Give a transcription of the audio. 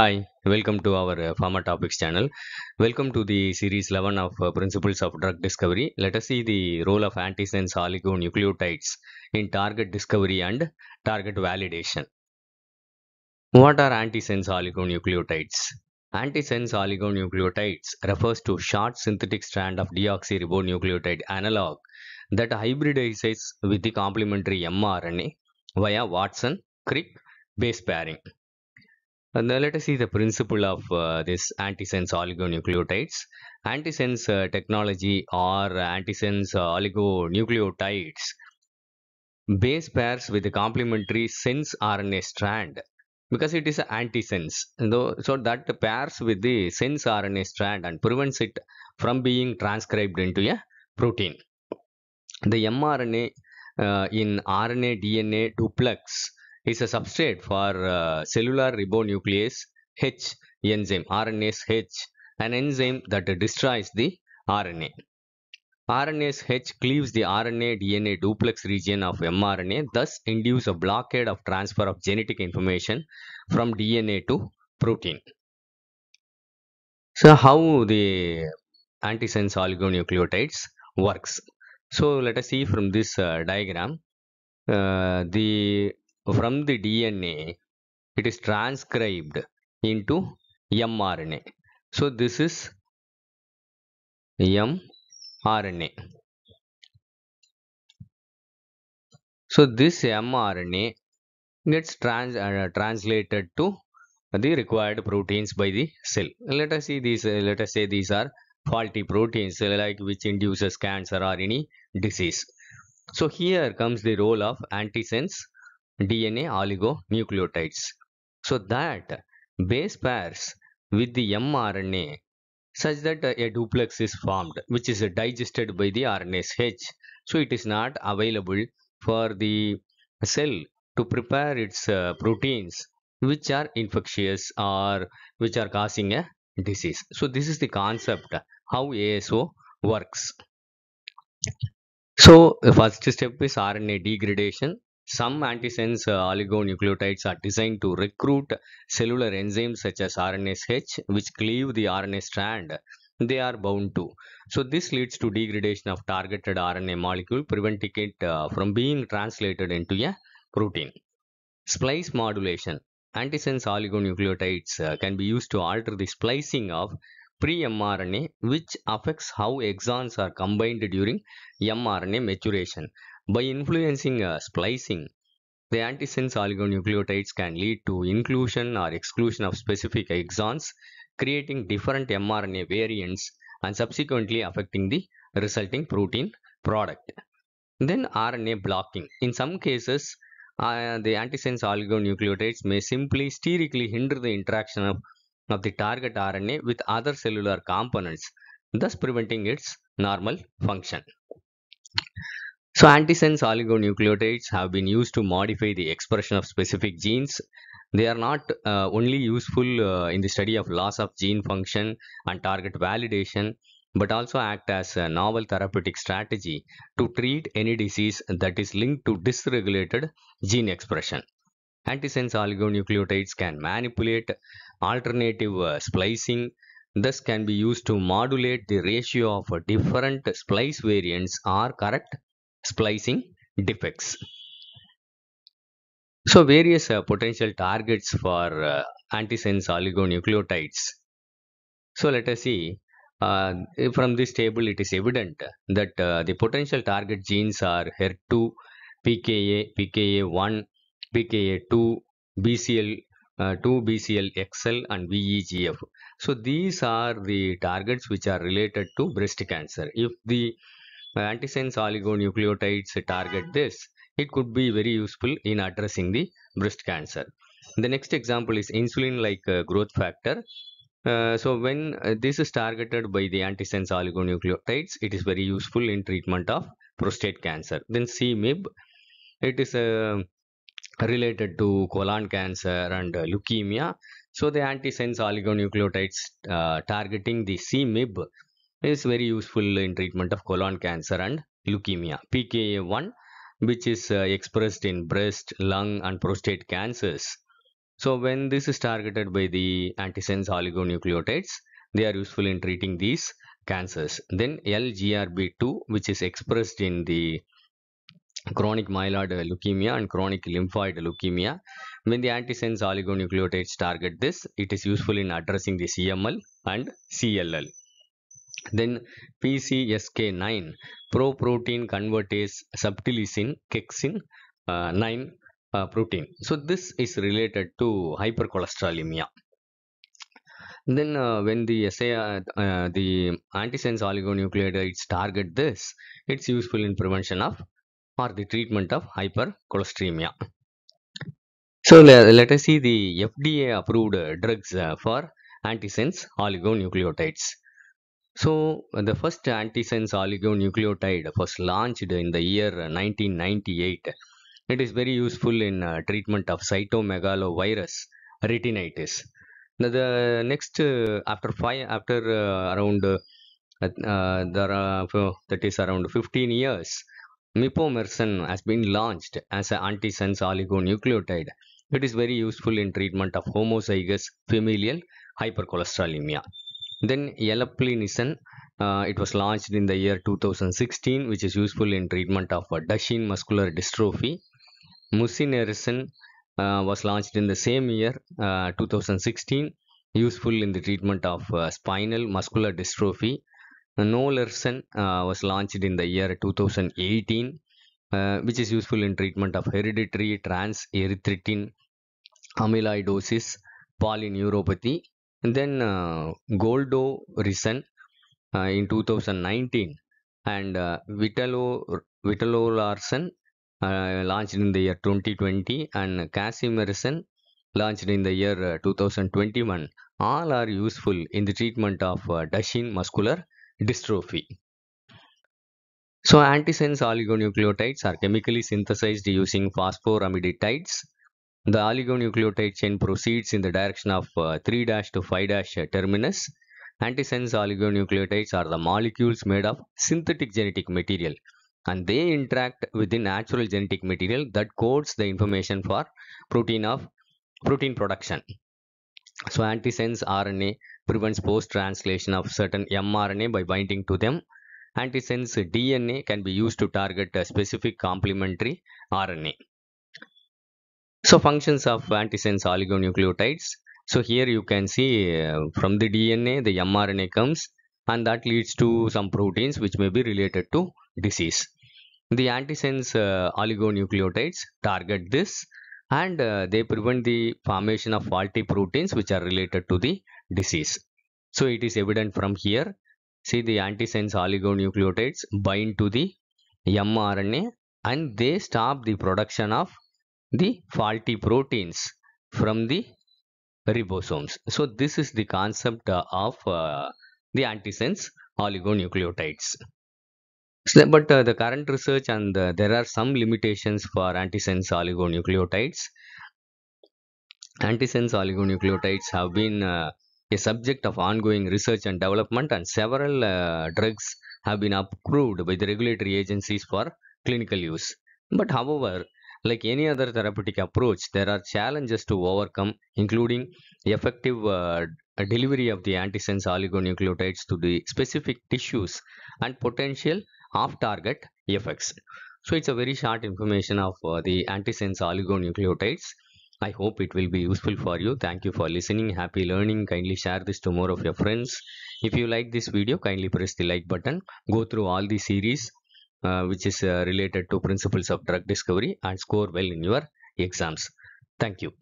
Hi, welcome to our uh, Pharma Topics channel. Welcome to the series 11 of uh, Principles of Drug Discovery. Let us see the role of antisense oligonucleotides in target discovery and target validation. What are antisense oligonucleotides? Antisense oligonucleotides refers to short synthetic strand of deoxyribonucleotide analog that hybridizes with the complementary mRNA via Watson-Crick base pairing. And now let us see the principle of uh, this antisense oligonucleotides. Antisense uh, technology or antisense uh, oligonucleotides base pairs with the complementary sense RNA strand because it is an antisense. So that pairs with the sense RNA strand and prevents it from being transcribed into a protein. The mRNA uh, in RNA DNA duplex is a substrate for uh, cellular ribonuclease H enzyme, RNase H, an enzyme that destroys the RNA. RNase H cleaves the RNA DNA duplex region of mRNA, thus induce a blockade of transfer of genetic information from DNA to protein. So how the antisense oligonucleotides works? So let us see from this uh, diagram, uh, the from the DNA, it is transcribed into mRNA. So this is mRNA. So this mRNA gets trans uh, translated to the required proteins by the cell. Let us see these. Uh, let us say these are faulty proteins, like which induces cancer or any disease. So here comes the role of antisense DNA oligonucleotides. So that base pairs with the mRNA such that a duplex is formed which is digested by the RNase H. So it is not available for the cell to prepare its uh, proteins which are infectious or which are causing a disease. So this is the concept how ASO works. So the first step is RNA degradation some antisense uh, oligonucleotides are designed to recruit cellular enzymes such as RNase H, which cleave the RNA strand they are bound to. So this leads to degradation of targeted RNA molecule, preventing it uh, from being translated into a protein. Splice modulation. Antisense oligonucleotides uh, can be used to alter the splicing of pre-mRNA, which affects how exons are combined during mRNA maturation. By influencing uh, splicing, the antisense oligonucleotides can lead to inclusion or exclusion of specific exons, creating different mRNA variants and subsequently affecting the resulting protein product. Then RNA blocking. In some cases, uh, the antisense oligonucleotides may simply sterically hinder the interaction of, of the target RNA with other cellular components, thus preventing its normal function. So antisense oligonucleotides have been used to modify the expression of specific genes. They are not uh, only useful uh, in the study of loss of gene function and target validation, but also act as a novel therapeutic strategy to treat any disease that is linked to dysregulated gene expression. Antisense oligonucleotides can manipulate alternative uh, splicing, thus can be used to modulate the ratio of different splice variants or correct splicing defects. So various uh, potential targets for uh, antisense oligonucleotides. So let us see uh, from this table it is evident that the potential target genes are HER2, PKA, PKA1, PKA2, BCL uh, 2 BCL-XL and VEGF. So these are the targets which are related to breast cancer. If the antisense oligonucleotides target this, it could be very useful in addressing the breast cancer. The next example is insulin-like uh, growth factor. Uh, so when uh, this is targeted by the antisense oligonucleotides, it is very useful in treatment of prostate cancer. Then c-Myb, it is related to colon cancer and leukemia. So the antisense oligonucleotides targeting the c-Myb is very useful in treatment of colon cancer and leukemia. PKA1 which is uh, expressed in breast, lung and prostate cancers. So when this is targeted by the antisense oligonucleotides, they are useful in treating these cancers. Then LGRB2, which is expressed in the chronic myeloid leukemia and chronic lymphoid leukemia. When the antisense oligonucleotides target this, it is useful in addressing the CML and CLL. Then PCSK9, proprotein convertase subtilisin kexin uh, 9 uh, protein. So this is related to hypercholesterolemia. Then uh, when the SAR, uh, the antisense oligonucleotides target this, it's useful in prevention of or the treatment of hypercholesteremia. So le- let us see the FDA approved uh, drugs uh, for antisense oligonucleotides. So the first antisense oligonucleotide was launched in the year 1998. It is very useful in uh, treatment of cytomegalovirus retinitis. Now the next uh, after five after uh, around uh, uh, are, that is around 15 years Mipomersen has been launched as an antisense oligonucleotide. It is very useful in treatment of homozygous familial hypercholesterolemia. Then eteplirsen, uh, it was launched in the year 2016, which is useful in treatment of uh, Duchenne muscular dystrophy. Nusinersen uh, was launched in the same year, uh, 2016, useful in the treatment of uh, spinal muscular dystrophy. Nolersen uh, was launched in the year 2018, uh, which is useful in treatment of hereditary transthyretin amyloidosis polyneuropathy. And then uh, Golodirsen uh, in 2019 and uh, Vitalo, Viltolarsen uh, launched in the year 2020 and Casimersen launched in the year uh, 2021 all are useful in the treatment of uh, Duchenne muscular dystrophy. So antisense oligonucleotides are chemically synthesized using phosphoramidites. The oligonucleotide chain proceeds in the direction of uh, 3 to 5 terminus. Antisense oligonucleotides are the molecules made of synthetic genetic material and they interact with the natural genetic material that codes the information for protein of protein production. So antisense RNA prevents post-translation of certain mRNA by binding to them. Antisense DNA can be used to target a specific complementary RNA. So functions of antisense oligonucleotides. So here you can see uh, from the DNA the mRNA comes and that leads to some proteins which may be related to disease. The antisense uh, oligonucleotides target this and uh, they prevent the formation of faulty proteins which are related to the disease. So it is evident from here. See the antisense oligonucleotides bind to the mRNA and they stop the production of the faulty proteins from the ribosomes. So this is the concept uh, of uh, the antisense oligonucleotides. So, but uh, the current research and uh, there are some limitations for antisense oligonucleotides. Antisense oligonucleotides have been uh, a subject of ongoing research and development and several uh, drugs have been approved by the regulatory agencies for clinical use. But however, like any other therapeutic approach, there are challenges to overcome, including effective uh, delivery of the antisense oligonucleotides to the specific tissues and potential off-target effects. So it's a very short information of uh, the antisense oligonucleotides. I hope it will be useful for you. Thank you for listening. Happy learning. Kindly share this to more of your friends. If you like this video, kindly press the like button. Go through all the series uh, which is uh, related to principles of drug discovery and score well in your exams. Thank you.